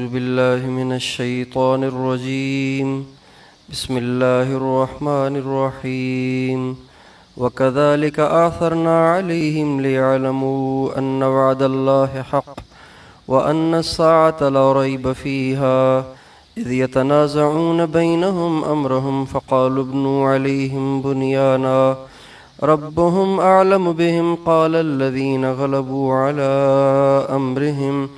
أعوذ بالله من الشيطان الرجيم. بسم الله الرحمن الرحيم. وكذلك آثرنا عليهم ليعلموا أن وعد الله حق وأن الساعة لا ريب فيها. إذ يتنازعون بينهم أمرهم فقالوا ابنوا عليهم بنيانا. ربهم أعلم بهم قال الذين غلبوا على أمرهم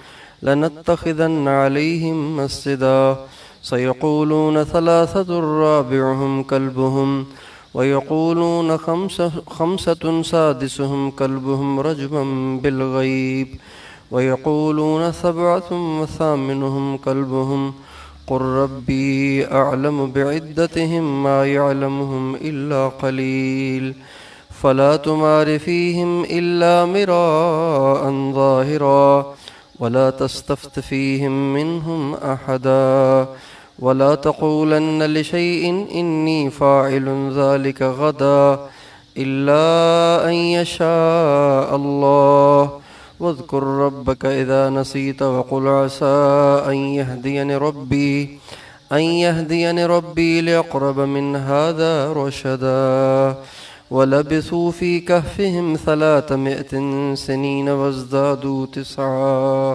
لنتخذن عليهم مسجدا. سيقولون ثلاثة رابعهم كلبهم ويقولون خمسة, خمسة سادسهم كلبهم رجما بالغيب ويقولون سبعة وثامنهم كلبهم. قل ربي أعلم بعدتهم ما يعلمهم إلا قليل. فلا تمار فيهم إلا مراء ظاهرا. ولا تستفت فيهم منهم أحدا ولا تقولن لشيء إني فاعل ذلك غدا إلا أن يشاء الله. واذكر ربك إذا نسيت وقل عسى أن يهديني ربي أن يهديني ربي لأقرب من هذا رشدا. ولبثوا في كهفهم ثلاثمائة سنين وازدادوا تسعا.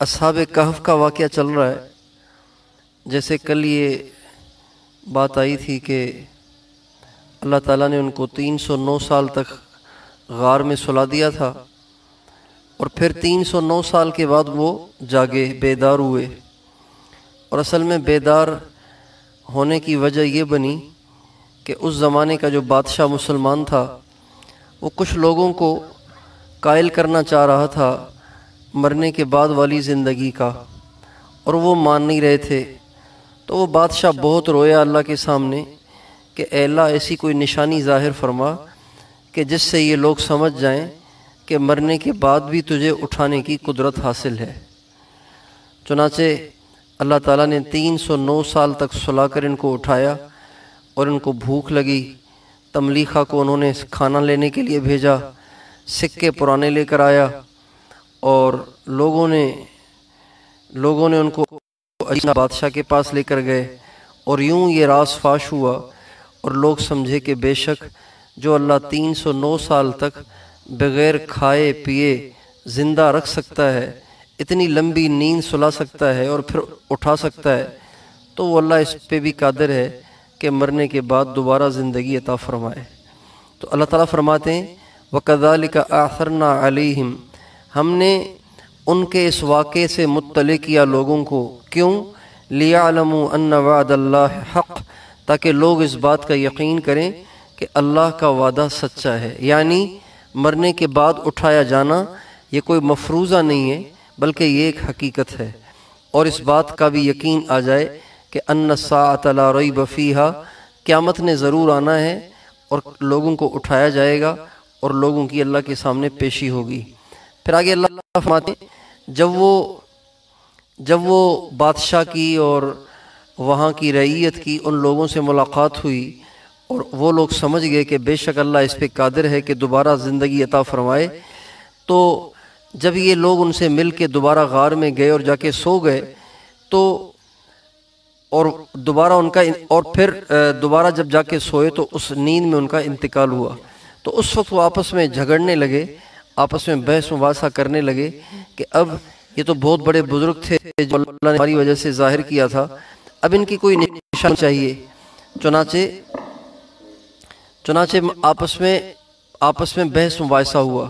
اصحاب کہف کا واقعہ چل رہا ہے۔ جیسے کل یہ بات آئی تھی کہ اللہ تعالیٰ نے ان کو تین سو نو سال تک غار میں سلا دیا تھا اور پھر تین سو نو سال کے بعد وہ جاگے، بیدار ہوئے۔ اور اصل میں بیدار ہونے کی وجہ یہ بنی کہ اس زمانے کا جو بادشاہ مسلمان تھا، وہ کچھ لوگوں کو قائل کرنا چاہ رہا تھا مرنے کے بعد والی زندگی کا، اور وہ مان نہیں رہے تھے۔ تو وہ بادشاہ بہت رویا اللہ کے سامنے کہ اے اللہ، ایسی کوئی نشانی ظاہر فرما کہ جس سے یہ لوگ سمجھ جائیں کہ مرنے کے بعد بھی تجھے اٹھانے کی قدرت حاصل ہے۔ چنانچہ اللہ تعالیٰ نے تین سو نو سال تک سلا کر ان کو اٹھایا اور ان کو بھوک لگی۔ تملیخہ کو انہوں نے کھانا لینے کے لیے بھیجا، سکے پرانے لے کر آیا اور لوگوں نے لوگوں نے ان کو اچھا بادشاہ کے پاس لے کر گئے اور یوں یہ راز فاش ہوا اور لوگ سمجھے کہ بے شک جو اللہ تین سو نو سال تک بغیر کھائے، پیے، زندہ رکھ سکتا ہے اتنی لمبی نیند سلا سکتا ہے اور پھر اٹھا سکتا ہے، تو وہ اللہ اس پہ بھی قادر ہے کہ مرنے کے بعد دوبارہ زندگی عطا فرمائے۔ تو اللہ تعالیٰ فرماتے ہیں وَقَذَلِكَ أَعْثَرْنَا عَلَيْهِمْ۔ ہم نے ان کے اس واقعے سے مطلع کیا لوگوں کو۔ کیوں؟ لِيَعْلَمُوا أَنَّ وَعْدَ اللَّهِ حق۔ تاکہ لوگ اس بات کا یقین کریں کہ اللہ کا وعدہ سچا ہے۔ یعنی مرنے کے بعد اٹھایا جانا یہ کوئی مفروضہ نہیں ہے۔ بلکہ یہ ایک حقیقت ہے۔ اور اس بات کا بھی یقین آ جائے کہ ان ساعت لا ریب فیہا، قیامت نے ضرور آنا ہے اور لوگوں کو اٹھایا جائے گا اور لوگوں کی اللہ کے سامنے پیشی ہوگی۔ پھر آگے اللہ فرماتے ہیں، جب وہ جب وہ بادشاہ کی اور وہاں کی رعیت کی ان لوگوں سے ملاقات ہوئی اور وہ لوگ سمجھ گئے کہ بے شک اللہ اس پہ قادر ہے کہ دوبارہ زندگی عطا فرمائے، تو جب یہ لوگ ان سے مل کے دوبارہ غار میں گئے اور جا کے سو گئے، تو اور دوبارہ ان کا اور پھر دوبارہ جب جا کے سوئے تو اس نیند میں ان کا انتقال ہوا۔ تو اس وقت وہ آپس میں جھگڑنے لگے، آپس میں بحث مباحثہ کرنے لگے کہ اب یہ تو بہت بڑے بزرگ تھے جو اللہ نے ہماری وجہ سے ظاہر کیا تھا۔ اب ان کی کوئی نشان چاہیے۔ چنانچہ چنانچہ آپس میں آپس میں بحث مباحثہ ہوا۔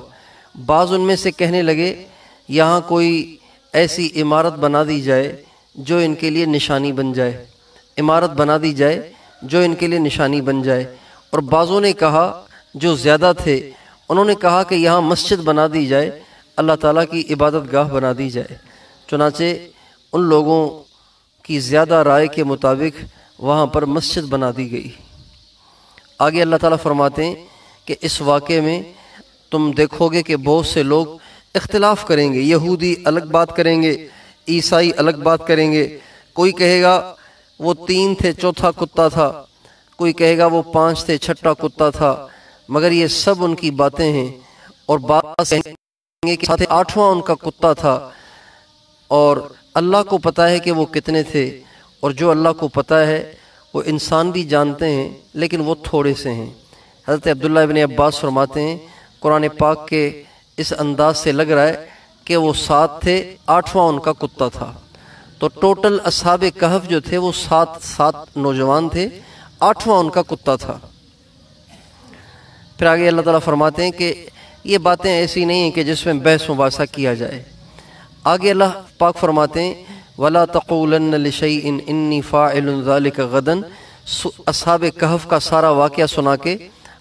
بعض ان میں سے کہنے لگے، یہاں کوئی ایسی عمارت بنا دی جائے جو ان کے لیے نشانی بن جائے۔ عمارت بنا دی جائے جو ان کے لیے نشانی بن جائے۔ اور بعضوں نے کہا، جو زیادہ تھے، انہوں نے کہا کہ یہاں مسجد بنا دی جائے، اللہ تعالیٰ کی عبادت گاہ بنا دی جائے۔ چنانچہ ان لوگوں کی زیادہ رائے کے مطابق وہاں پر مسجد بنا دی گئی۔ آگے اللہ تعالیٰ فرماتے ہیں کہ اس واقعے میں تم دیکھو گے کہ بہت سے لوگ اختلاف کریں گے، یہودی الگ بات کریں گے، عیسائی الگ بات کریں گے۔ کوئی کہے گا وہ تین تھے، چوتھا کتا تھا۔ کوئی کہے گا وہ پانچ تھے، چھٹا کتا تھا۔ مگر یہ سب ان کی باتیں ہیں۔ اور بات گے کہ ساتھ آٹھواں ان کا کتا تھا۔ اور اللہ کو پتہ ہے کہ وہ کتنے تھے۔ اور جو اللہ کو پتہ ہے، وہ انسان بھی جانتے ہیں، لیکن وہ تھوڑے سے ہیں۔ حضرت عبداللہ ابن عباس فرماتے ہیں قرآن پاک کے اس انداز سے لگ رہا ہے کہ وہ سات تھے، آٹھواں ان کا کتا تھا۔ تو ٹوٹل اصحاب کہف جو تھے، وہ سات سات نوجوان تھے، آٹھواں ان کا کتا تھا۔ پھر آگے اللہ تعالیٰ فرماتے ہیں کہ یہ باتیں ایسی نہیں ہیں کہ جس میں بحث مباحثہ کیا جائے۔ آگے اللہ پاک فرماتے ہیں، ولا تقولن لشيء انی فاعل ذلك غدا۔ اصحاب کہف کا سارا واقعہ سنا کے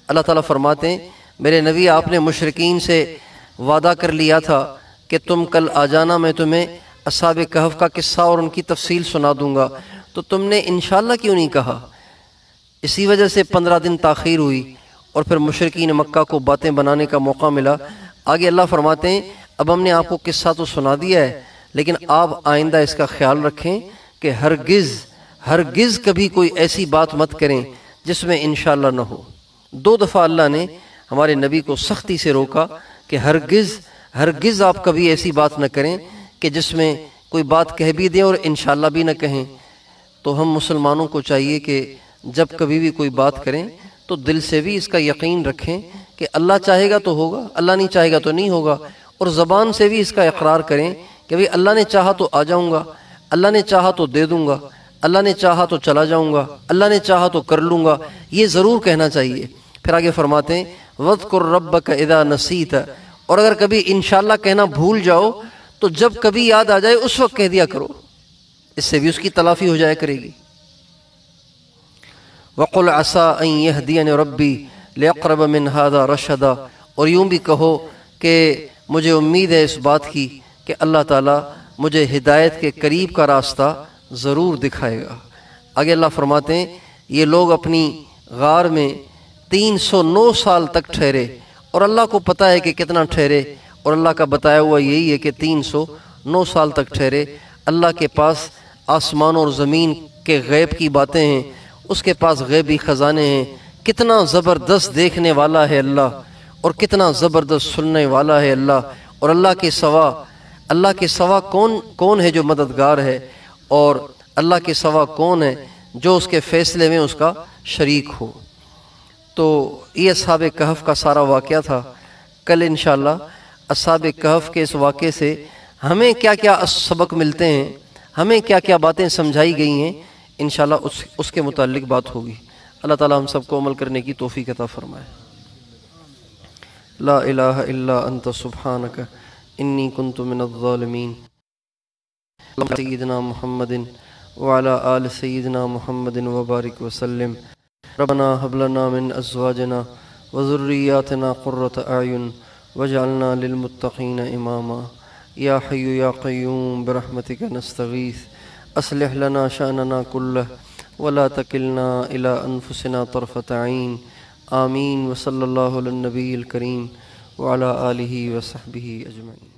اللہ تعالیٰ فرماتے ہیں میرے نبی، آپ نے مشرقین سے وعدہ کر لیا تھا کہ تم کل آ جانا، میں تمہیں اصحاب کہف کا قصہ اور ان کی تفصیل سنا دوں گا۔ تو تم نے انشاءاللہ کیوں نہیں کہا؟ اسی وجہ سے پندرہ دن تاخیر ہوئی اور پھر مشرقین مکہ کو باتیں بنانے کا موقع ملا۔ آگے اللہ فرماتے ہیں، اب ہم نے آپ کو قصہ تو سنا دیا ہے، لیکن آپ آئندہ اس کا خیال رکھیں کہ ہرگز ہرگز کبھی کوئی ایسی بات مت کریں جس میں انشاءاللہ نہ ہو۔ دو دفعہ اللہ نے ہمارے نبی کو سختی سے روکا کہ ہرگز ہرگز آپ کبھی ایسی بات نہ کریں کہ جس میں کوئی بات کہہ بھی دیں اور انشاءاللہ بھی نہ کہیں۔ تو ہم مسلمانوں کو چاہیے کہ جب کبھی بھی کوئی بات کریں تو دل سے بھی اس کا یقین رکھیں کہ اللہ چاہے گا تو ہوگا، اللہ نہیں چاہے گا تو نہیں ہوگا۔ اور زبان سے بھی اس کا اقرار کریں کہ بھئی اللہ نے چاہا تو آ جاؤں گا، اللہ نے چاہا تو دے دوں گا، اللہ نے چاہا تو چلا جاؤں گا، اللہ نے چاہا تو کر لوں گا۔ یہ ضرور کہنا چاہیے۔ پھر آگے فرماتے ہیں وَذْكُرْ رَبَّكَ اِذَا نَسِيتَ۔ اور اگر کبھی انشاءاللہ کہنا بھول جاؤ، تو جب کبھی یاد آ جائے، اس وقت کہہ دیا کرو۔ اس سے بھی اس کی تلافی ہو جائے کرے گی۔ وَقُلْ عَسَىٰ أَن يَهْدِيَنِ رَبِّي لِيَقْرَبَ مِنْ هَذَا رَشَدًا۔ اور یوں بھی کہو کہ مجھے امید ہے اس بات کی کہ اللہ تعالیٰ مجھے ہدایت کے قریب کا راستہ ضرور دکھائے گا۔ آگے اللہ فرماتے ہیں، یہ لوگ اپنی غار میں تین سو نو سال تک ٹھہرے اور اللہ کو پتہ ہے کہ کتنا ٹھہرے اور اللہ کا بتایا ہوا یہی ہے کہ تین سو نو سال تک ٹھہرے۔ اللہ کے پاس آسمان اور زمین کے غیب کی باتیں ہیں، اس کے پاس غیبی خزانے ہیں۔ کتنا زبردست دیکھنے والا ہے اللہ اور کتنا زبردست سننے والا ہے اللہ۔ اور اللہ کے سوا، اللہ کے سوا کون کون ہے جو مددگار ہے؟ اور اللہ کے سوا کون ہے جو اس کے فیصلے میں اس کا شریک ہو؟ تو یہ اصحاب کہف کا سارا واقعہ تھا۔ کل انشاءاللہ اصحاب کہف کے اس واقعے سے ہمیں کیا کیا سبق ملتے ہیں، ہمیں کیا کیا باتیں سمجھائی گئی ہیں، انشاءاللہ اس اس کے متعلق بات ہوگی۔ اللہ تعالی ہم سب کو عمل کرنے کی توفیق عطا فرمائے۔ لا الہ الا انت سبحانک، انی کنت من الظالمین۔ سیدنا محمد وعلى آل سیدنا محمد وبارک وسلم۔ ربنا حب لنا من ازواجنا وذریاتنا قرۃ اعین وجعلنا للمتقین اماما یا حی یا قیوم برحمتک نستغیث اصلح لنا شأننا كله ولا تکلنا الى انفسنا طرفت عین آمین وصلی اللہ علی النبی الکریم وعلى آلہ وصحبہ اجمعین